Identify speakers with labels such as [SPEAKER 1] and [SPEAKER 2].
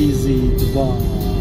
[SPEAKER 1] easy to buy.